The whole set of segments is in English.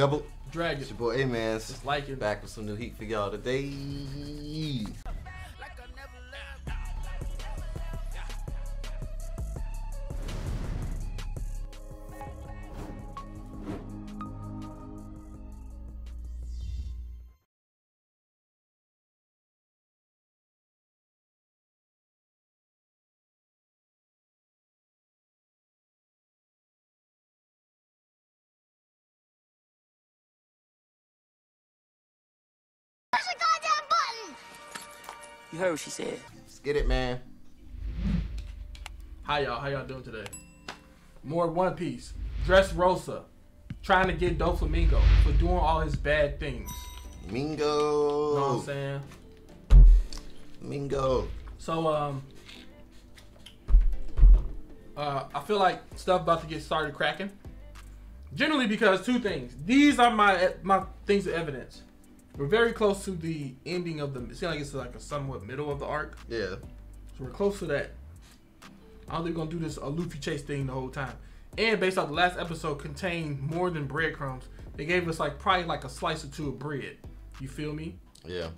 Double Dragon. It's your boy Amenz. Just like it. Back with some new heat for y'all today. You heard what she said. Let's get it, man. How y'all? How y'all doing today? More One Piece. Dressrosa, trying to get Doflamingo for doing all his bad things. Mingo. Know what I'm saying? Mingo. So um, uh, I feel like stuff about to get started cracking. Generally because two things. These are my my things of evidence. We're very close to the ending of the. It seems like it's like a somewhat middle of the arc. Yeah. So we're close to that. I don't think we're gonna do this a Luffy chase thing the whole time. And based off the last episode contained more than breadcrumbs. They gave us like probably like a slice or two of bread. You feel me? Yeah.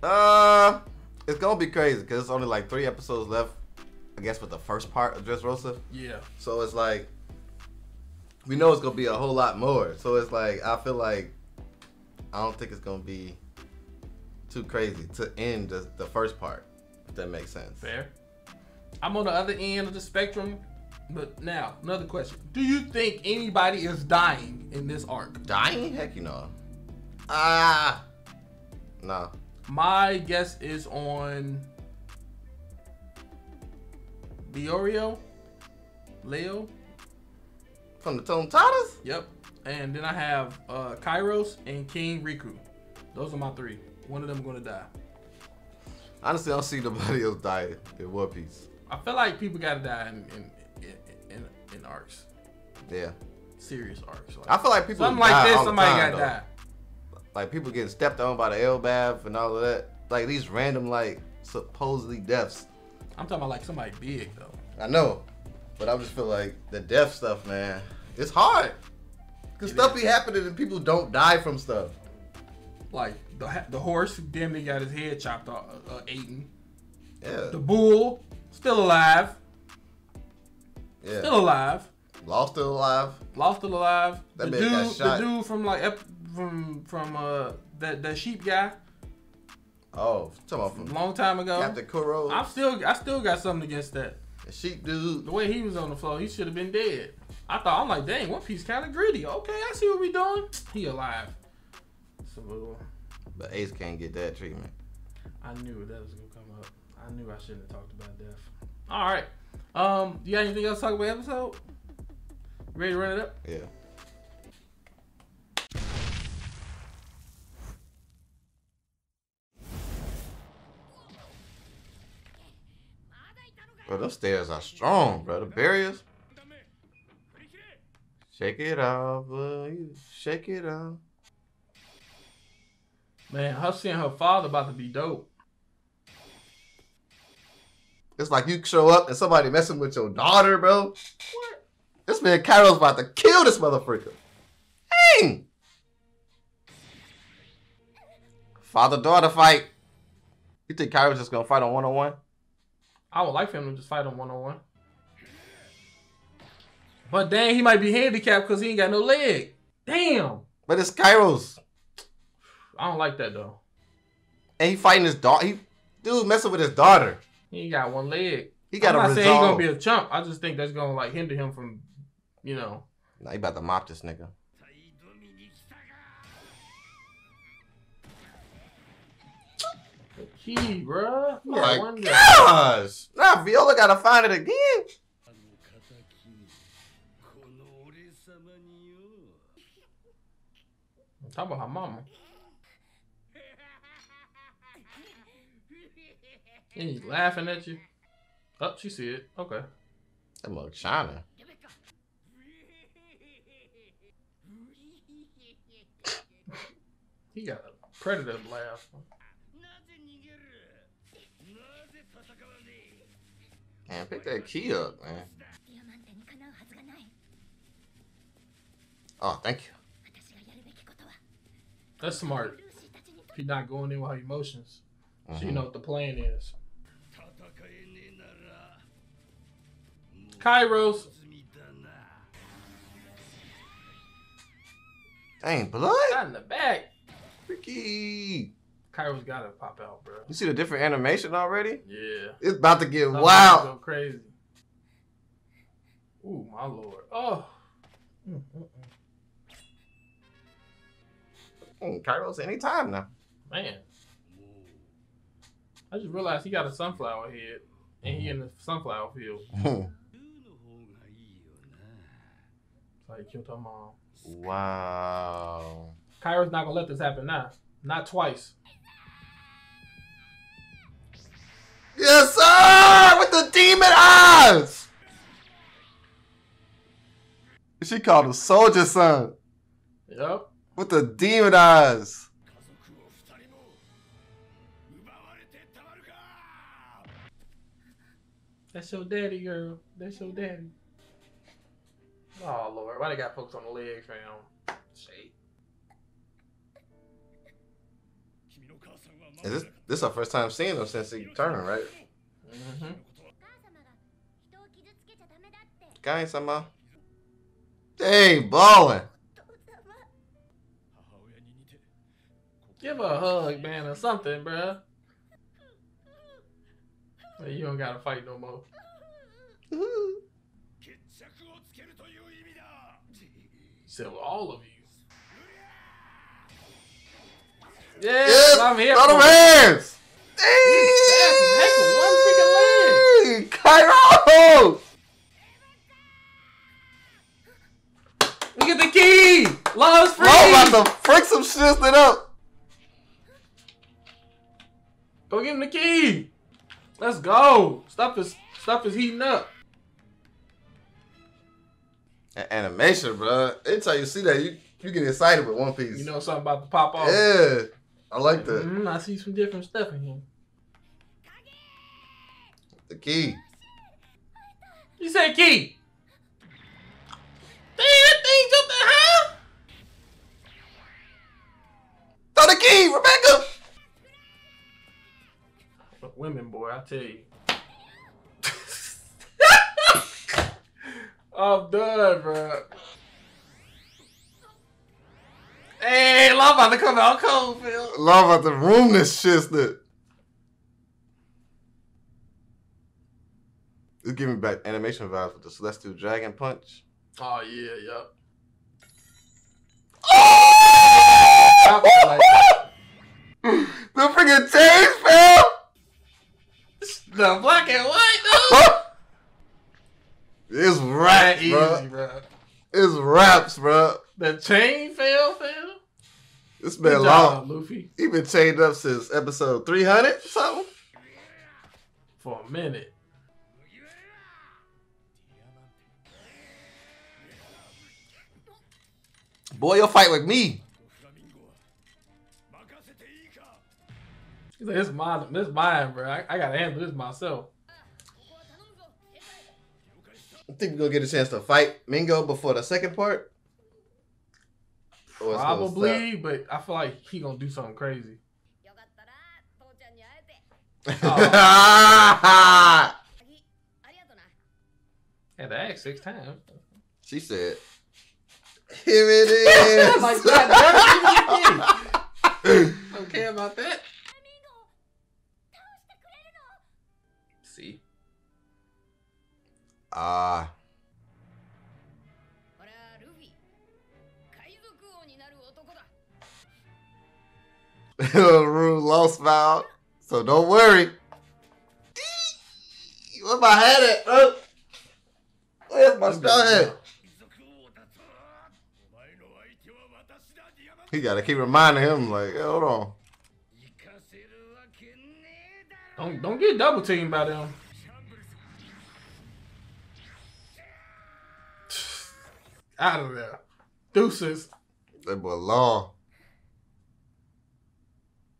Uh, it's gonna be crazy because it's only like three episodes left. I guess with the first part of Dressrosa. Yeah. So it's like we know it's gonna be a whole lot more. So it's like I feel like I don't think it's gonna be too crazy to end the, the first part. If that makes sense. Fair. I'm on the other end of the spectrum. But now, another question. Do you think anybody is dying in this arc? Dying? Heck, you know. Ah. no. My guess is on Leorio. Leo. From the Tontattas? Yep. And then I have uh, Kyros and King Riku. Those are my three. One of them gonna die. Honestly, I don't see nobody else die in One Piece. I feel like people gotta die in in in, in, in arcs, Yeah. serious arcs. Like, I feel like people something die like this, somebody time, gotta though. die. Like people getting stepped on by the Elbaf and all of that. Like these random like supposedly deaths. I'm talking about like somebody big though. I know, but I just feel like the death stuff, man. It's hard. Cause stuff be happening and people don't die from stuff. Like the the horse, damn near got his head chopped off, uh, uh, eaten. Yeah. The bull, still alive, Yeah. still alive. Lost still alive. Lost still alive. That the man got dude, shot. the dude from like ep- from from uh that that sheep guy, Oh, talking about from long time ago. Captain Kuro. I'm still I still got something against that. The sheep dude. The way he was on the floor, he should have been dead. I thought I'm like, dang, One Piece kind of gritty. Okay, I see what we doing. He alive. So But Ace can't get that treatment. I knew that was gonna come up. I knew I shouldn't have talked about death. All right. Um, you got anything else to talk about episode? Ready to run it up? Yeah. Bro, those stairs are strong, bro. The barriers. Shake it off, boy. Shake it off. Man, her seeing her father about to be dope. It's like you show up and somebody messing with your daughter, bro. What? This man Kyro's about to kill this motherfucker. Dang! Father daughter fight. You think Kyro's just gonna fight on one on one? I would like for him to just fight on one on one. But dang, he might be handicapped because he ain't got no leg. Damn. But it's Kyro's. I don't like that though. And he fighting his daughter. He dude messing with his daughter. He ain't got one leg. He got I'm not saying he's gonna be a chump. I just think that's gonna like hinder him from, you know. Nah, he about to mop this nigga. key, bro. My gosh. Now Viola gotta find it again. Talk about her mama. And he's laughing at you. Oh, she see it. Okay. That look shiny. he got a predator laugh. Man, pick that key up, man. Oh, thank you. That's smart. He's not going in with her emotions. Mm-hmm. So you mm-hmm. know what the plan is. Kyros. Dang, blood? Got in the back. Freaky. Kyro's gotta pop out, bro. You see the different animation already? Yeah. It's about to get Something wild. Go crazy. Ooh, my lord. Oh. Mm. Kyros anytime now. Man. I just realized he got a sunflower head and he in the sunflower field. Hmm. like so killed her mom. Wow. Kyros not gonna let this happen now. Not twice. Yes, sir! With the demon eyes! She called him Soldier Son. Yep. With the demon eyes. That's your daddy, girl. That's your daddy. Oh, Lord. Why they got folks on the legs, fam? Shake. Is this this our first time seeing him since he turned, right? Mm-hmm. Hey, ballin'. Give her a hug, man, or something, bruh. You don't gotta fight no more. Mm-hmm. so all of you. Yeah, Yes, I'm here. throw them hands. Heck, one freaking Dang, Kyros! Look at the key. Law's free. Bro, about to freak some shit up. Go give him the key. Let's go. Stuff is stuff is heating up. That animation, bro. Anytime you see that, you, you get excited with One Piece. You know something about to pop off. yeah, I like that. Mhm, I see some different stuff in here. The key. You said key. Damn, that thing jumped in huh? Throw the key, Rebecca. Women, boy, I tell you. I'm done, bro. Hey, I'm about to come out cold, Phil. Love about the room this shit. That it's giving me back animation vibes with the Celestial Dragon Punch. Oh yeah, yep. Oh! the freaking chains fell. The black and white, It's dude. raps, Easy, bro. bro. It's raps, bro. The chain fell, fell. It's been Good long. Job, Luffy. He been chained up since episode three hundred something. For a minute. Boy, you'll fight with me. He's like, it's mine, it's mine, bro. I, I gotta handle this myself. I think we're gonna get a chance to fight Mingo before the second part. Probably, but I feel like he gonna do something crazy. oh. Had to six times. She said, "Here it is." like that. Don't care about that. See. Ah. Rue lost foul. So don't worry. Where my head at? bro? Where's my straw head? He gotta keep reminding him, like, hey, hold on. Don't don't get double teamed by them. Out of there. Deuces. That boy law.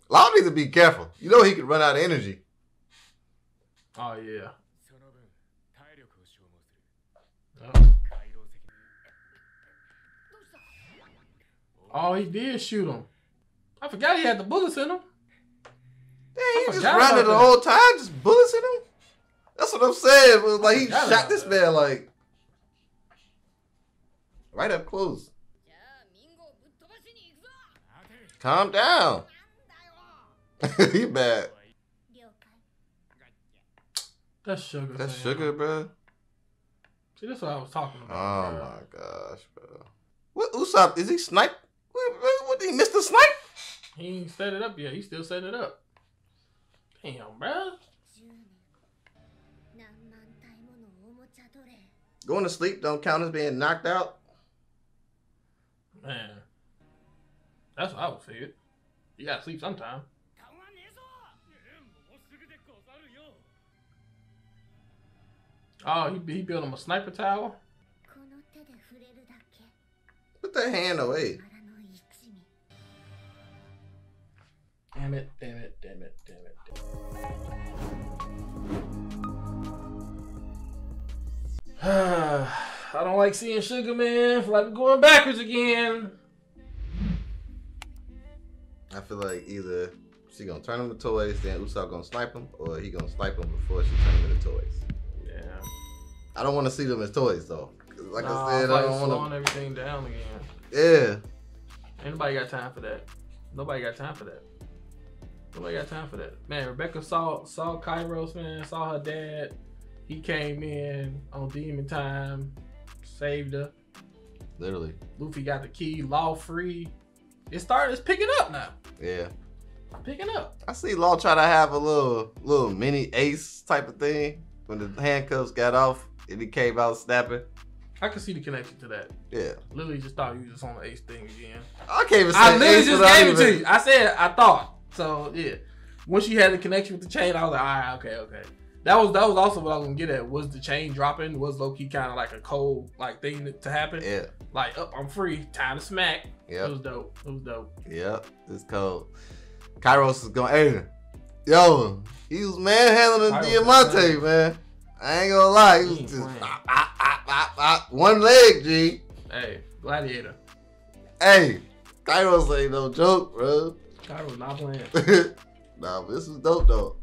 Law needs to be careful. You know he can run out of energy. Oh yeah. Oh, he did shoot him. I forgot he had the bullets in him. Yeah, he just running the whole time, just bullets in him. That's what I'm saying. Was like he shot this that. man like right up close. Calm down. he bad. That's sugar. That's man. sugar, bro. See, that's what I was talking about. Oh bro. my gosh, bro. What Usopp is he snipe? What, what he Mr. Snipe? He ain't set it up yet. He's still setting it up. Damn, bro. Going to sleep don't count as being knocked out. Man, that's what I would feel. You gotta sleep sometime. Oh, he, he built him a sniper tower? Put that hand away. Damn it, damn it, damn it, damn it, damn it. I don't like seeing Sugar Man. I feel like we're going backwards again. I feel like either she gonna turn him to toys, then Usopp gonna snipe him, or he gonna snipe him before she turn him into toys. I don't want to see them as toys though. Like Nah, I said, I don't want slowing want everything down again. to. Yeah, Anybody got time for that. Nobody got time for that. Nobody got time for that. Man, Rebecca saw saw Kyros, man, saw her dad. He came in on demon time, saved her. literally. Luffy got the key, law free. It started, it's picking up now. Yeah, Picking up. I see Law try to have a little little mini ace type of thing when the handcuffs got off and he came out snapping. I can see the connection to that. Yeah, Literally just thought you was just on the ace thing again. I can't even say I literally just gave it to you. I said I thought. So yeah. Once you had the connection with the chain, I was like, all right, okay, okay. That was that was also what I was gonna get at. Was the chain dropping? Was low key kind of like a cold like thing to- happen? Yeah, Like, up, I'm free. Time to smack. Yeah. It was dope. It was dope. yep. It's cold. Kyros is going. Hey, yo, he was manhandling Kyros Diamante, man. I ain't gonna lie, he was just one leg, G. Hey, Gladiator. Hey, Kyros ain't no joke, bro. Was not playing. nah, but this is dope though.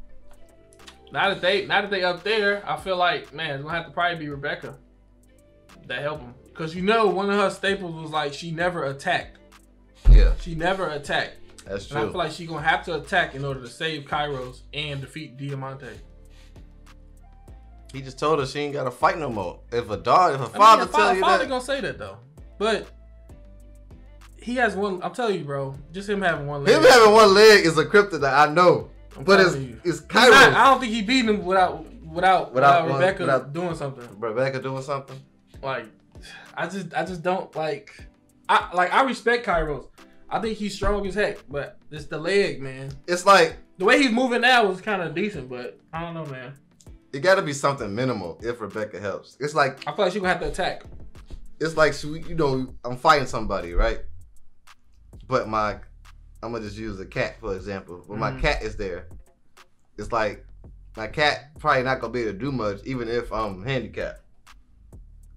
Now that they now that they up there, I feel like man, it's gonna have to probably be Rebecca that help him. Cause you know one of her staples was like she never attacked. Yeah, She never attacked. that's And I feel like she's gonna have to attack in order to save Kyros and defeat Diamante. He just told her she ain't gotta fight no more. If a dog, if a I mean, father tell father, you father that, gonna say that though. But he has one I'm telling you, bro, just him having one leg. him having one leg is a kryptonite. I know, I'm but it's you. it's not- I don't think he beat him without without without, Without one- Rebecca without- doing something. Rebecca doing something. Like I just I just don't like I like I respect Kyros. I think he's strong as heck, but it's the leg, man. It's like The way he's moving now is kind of decent, but I don't know, man. It got to be something minimal if Rebecca helps. It's like I feel like she's gonna have to attack. it's like she, you know I'm fighting somebody, right? But my I'm gonna just use a cat for example. When my Mhm. cat is there, it's like my cat probably not gonna be able to do much, even if I'm handicapped.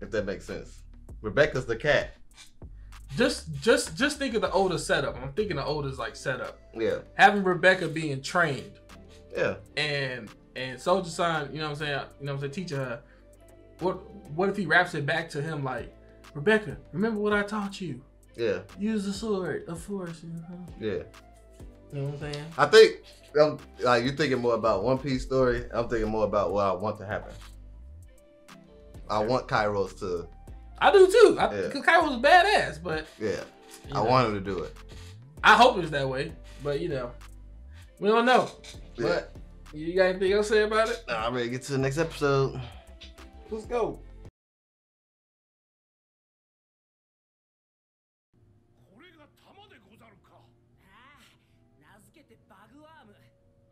If that makes sense. Rebecca's the cat. Just just just think of the older setup. I'm thinking the older's like setup. Yeah, Having Rebecca being trained yeah, and and Soldier Son, you know what I'm saying? You know what I'm saying? Teaching her. What what if he wraps it back to him like, Rebecca, remember what I taught you? yeah, Use the sword of force. You know, yeah. you know what I'm saying? I think um, like you're thinking more about One Piece story. I'm thinking more about what I want to happen. I want Kyros to, I do too. I, Yeah. Cause Kai was badass, but yeah. I know, want him to do it. I hope it's that way, but you know, we don't know. Yeah. But you got anything else to say about it? Nah, I'm ready to get to the next episode. Let's go.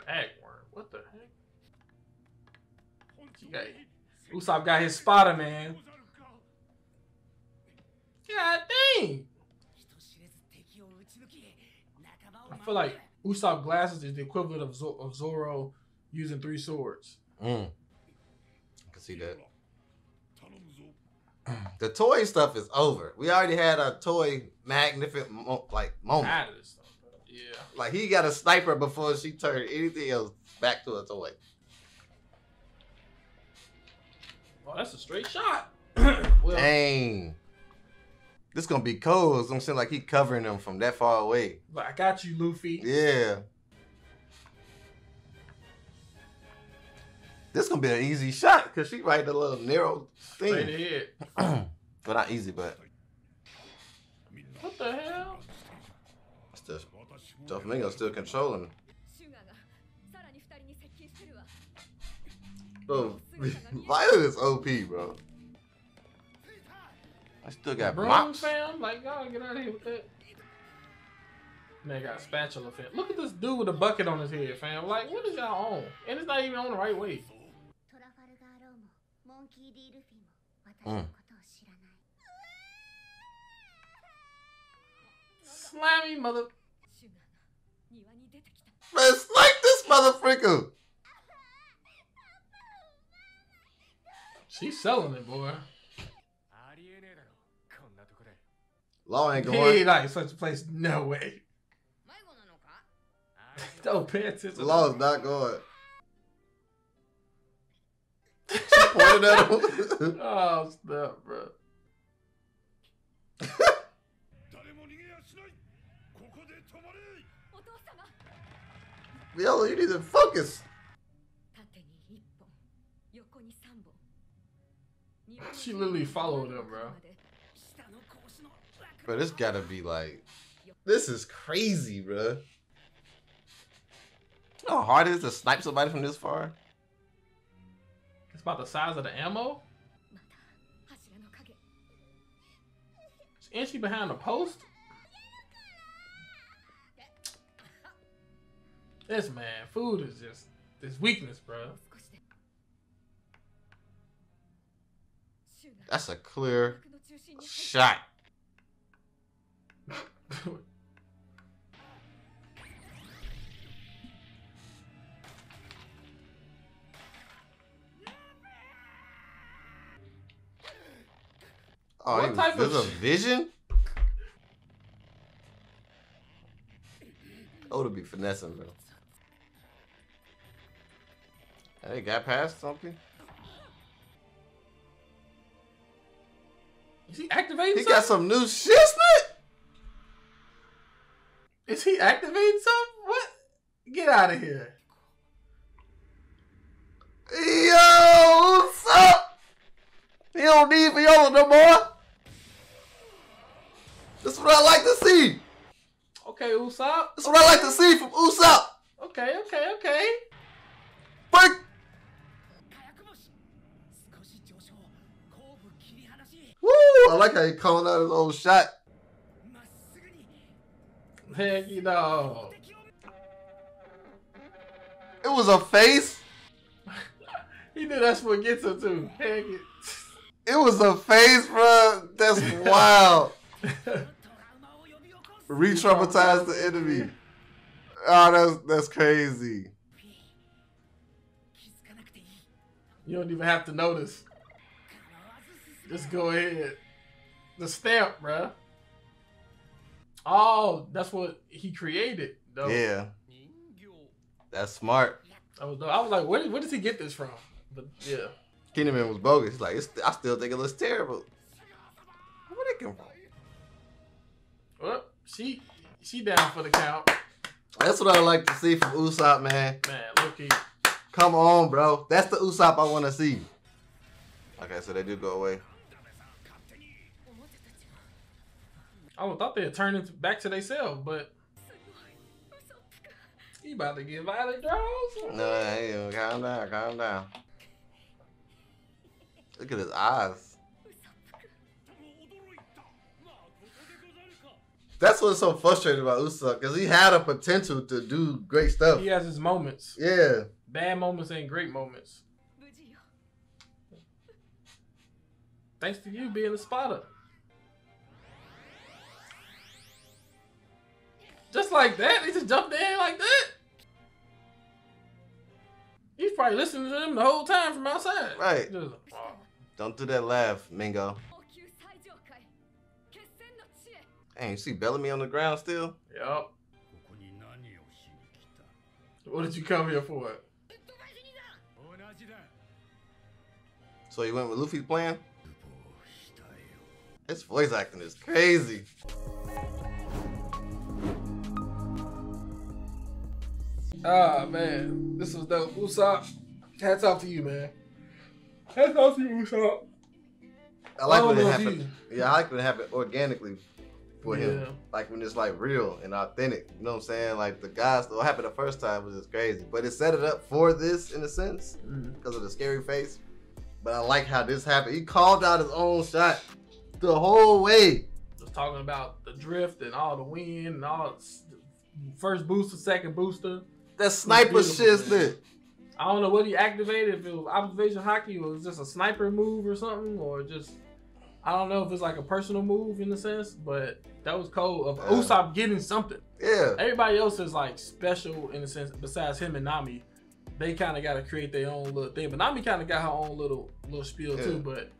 Bagworm, what the heck? Okay. Usopp got his spotter, man. God dang! I feel like Usopp glasses is the equivalent of, Zoro using three swords. Mm. I can see that. The toy stuff is over. We already had a toy magnificent mo- like moment. Yeah. Like he got a sniper before she turned anything else back to a toy. Oh, that's a straight shot. well, Dang. This gonna be cold. I'm saying like he covering them from that far away. But I got you, Luffy. Yeah. This gonna be an easy shot because she right the little narrow thing. But ahead. not easy, but what the hell? Still, Doflamingo still controlling. Bro, Violet is OP, bro. I still got bro, mops. fam. Like, y'all get out of here with that. Man, got spatula, fam. Look at this dude with a bucket on his head, fam. Like, what is y'all on? And it's not even on the right way. ンキー・ディ・ルフィも私のことを知らない、 Slimy mother. シュガーが庭に出てきた Man, snipe this motherfucker. She's selling it, boy. ありえねえだろこんなとこで Law ain't He going. like such a place. No way. 迷子なのかあり Don't pay attention. Law is not going. she pointed at him. oh snap, bro. Yo, you need to focus. She literally followed him, bro. But it's gotta be like, this is crazy, bro. You know how hard it is to snipe somebody from this far? about the size of the ammo. Is she behind the post? This man, food is just this weakness, bro. That's a clear shot. Oh, What type of there's a vision? Oh, to be finessing, bro. Hey, got past something? Is he activating He something? got some new shit, Is he activating something? What? Get out of here. Yo, what's up? He don't need me Viola no more. That's what I like to see. Okay, Usopp. That's what I like to see from Usopp. Okay, okay, okay. Fuck. Woo! I like how he calling out his own shot. Heck, you know. It was a face. he knew that's what gets him too. Heck it. It was a face, bro. That's wild. re-traumatize the enemy. Oh, that's that's crazy. You don't even have to notice. Just go ahead. The stamp, bruh. Oh, that's what he created, though. Yeah. That's smart. I was, I was like, where, where does he get this from? But yeah. Kingdom Man was bogus. Like, I still think it looks terrible. Where that come from? What? she she down for the count. That's what I like to see from Usopp, man. Man, look at Come on, bro. That's the Usopp I want to see. Okay, so they do go away. Oh, I thought they'd turn it back to themselves, but he about to get violent, draws. No, hey, calm down, calm down. Look at his eyes. That's what's so frustrating about Usopp because he had a potential to do great stuff. He has his moments. Yeah. Bad moments ain't great moments. Thanks to you being a spotter. Just like that? He just jumped in like that? He's probably listening to them the whole time from outside. Right. Just, oh. Don't do that laugh, Mingo. Hey, you see Bellamy on the ground still? Yep. What did you come here for? So you went with Luffy's plan? His voice acting is crazy. Ah, man. This was dope. Usopp, hats off to you, man. Hats off to you, Usopp. I like oh, when it happened. Yeah, I like when it happened organically for Yeah. him. Like when it's like real and authentic. You know what I'm saying? Like the guys, what happened the first time was just crazy. But it set it up for this in a sense mm-hmm. because of the scary face. But I like how this happened. He called out his own shot the whole way. Was talking about the drift and all the wind and all first booster, second booster. That sniper shit man. I don't know what he activated. If it was observation haki or it was just a sniper move or something, or just I don't know if it's like a personal move in a sense. But that was cold of Yeah. Usopp getting something. Yeah. Everybody else is like special in a sense. Besides him and Nami, they kind of got to create their own little thing. But Nami kind of got her own little little spiel Yeah. too. But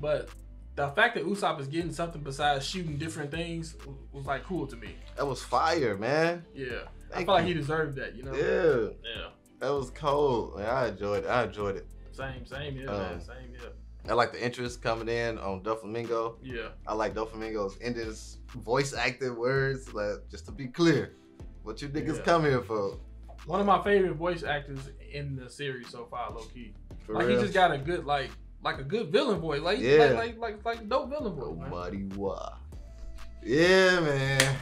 but the fact that Usopp is getting something besides shooting different things was like cool to me. That was fire, man. Yeah, I Thank feel like he deserved that. You know. Yeah. Yeah. That was cold. Man, I enjoyed it. I enjoyed it. Same. Same. Yeah. Um, man. Same. Yeah. I like the interest coming in on Doflamingo. Yeah. I like Doflamingo's endings, voice acted words. Like, just to be clear, what you niggas Yeah. come here for? One of my favorite voice actors in the series so far, low key. For like real? he just got a good like like a good villain voice. Like Yeah. like like like, like a dope villain voice. Man. muddy wa. Yeah, man.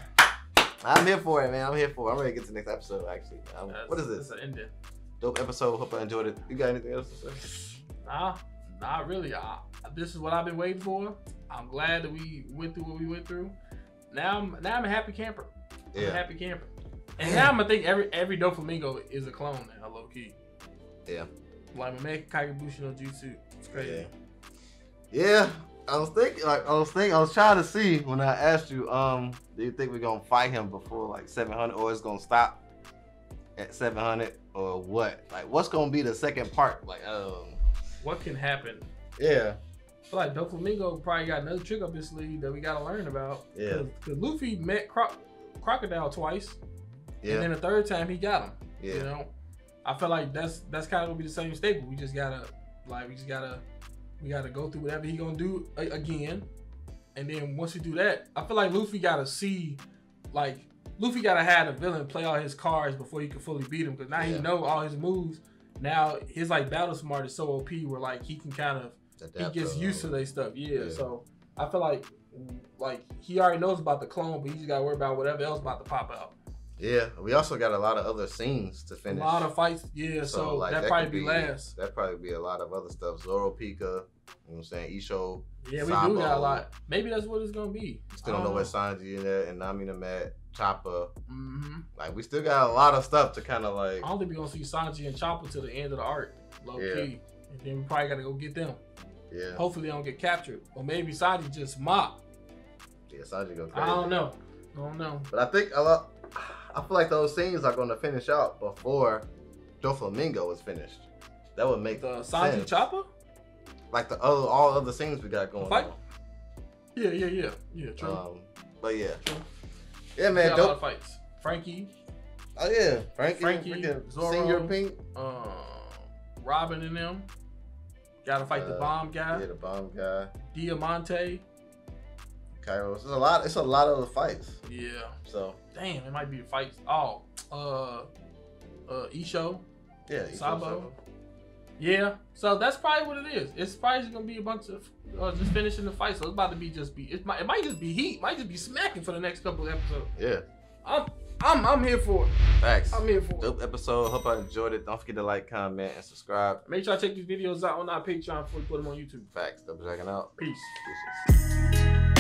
I'm here for it, man. I'm here for it. I'm ready to get to the next episode, actually. Um, what is that's this? an ending. Dope episode. Hope I enjoyed it. You got anything else to say? Nah, not really. I, this is what I've been waiting for. I'm glad that we went through what we went through. Now I'm now I'm a happy camper. I'm a Yeah. happy camper. And now I'm gonna think every every Doflamingo is a clone now, low key. Yeah. Like my man Kage Bunshin no Jutsu. It's crazy. Yeah. Yeah. I was thinking, like, I was thinking, I was trying to see when I asked you, um, do you think we're gonna fight him before like 700, or it's gonna stop at 700, or what? Like, what's gonna be the second part? Like, um, What can happen? yeah, I feel like Doflamingo probably got another trick up his sleeve that we gotta learn about. Yeah. Because Luffy met Cro- Crocodile twice, yeah, and then the third time he got him. yeah, You know, I feel like that's that's kind of gonna be the same staple. We just gotta like we just gotta we gotta go through whatever he gonna do a- again, and then once we do that, I feel like Luffy gotta see like Luffy gotta have the villain play all his cards before he can fully beat him because now Yeah. he know all his moves. Now his like battle smart is so OP where like he can kind of he gets used to their stuff. Yeah, yeah. so I feel like like he already knows about the clone, but he just gotta worry about whatever else about to pop out. Yeah, we also got a lot of other scenes to finish. A lot of fights, yeah. So, like, that, could probably be last. That probably be a lot of other stuff. Zoro Pika, you know what I'm saying? Issho, Yeah, we do Sabo. got a lot. Maybe that's what it's gonna be. still don't know where Sanji in there, and Nami the Met, Chopper. hmm Like, we still got a lot of stuff to kind of like, I don't think we're gonna see Sanji and Chopper to the end of the arc, low Yeah. key. And then we probably gotta go get them. yeah, Hopefully they don't get captured, or maybe Sanji just mop. yeah, Sanji go crazy. I don't know. I don't know. But I think a lot. I feel like those scenes are going to finish out before Doflamingo is finished. That would make The Sanji sense. Chopper? Like the other all other scenes we got going Fight? on. Yeah, yeah, yeah, yeah. True. Um, but yeah, True. yeah, We man, got a lot of dope. fights. Franky, Oh yeah, Franky, Franky, freaking Zoro. Señor Pink. um, Robin and them. Gotta fight the Uh, bomb guy. Yeah, the bomb guy. Diamante. Kyros. It's a lot. It's a lot of the fights. Yeah. So Damn, it might be fights. Oh, uh, uh, Issho. yeah, Issho Sabo. Sabo. Yeah, so that's probably what it is. It's probably just gonna be a bunch of uh, just finishing the fight. So it's about to be just be it might it might just be heat, might just be smacking for the next couple of episodes. Yeah, I'm I'm I'm here for it. facts. I'm here for it. Dope episode. Hope I enjoyed it. Don't forget to like, comment, and subscribe. Make sure I check these videos out on our Patreon before we put them on YouTube. Facts. Double checking out. Peace. Deuces.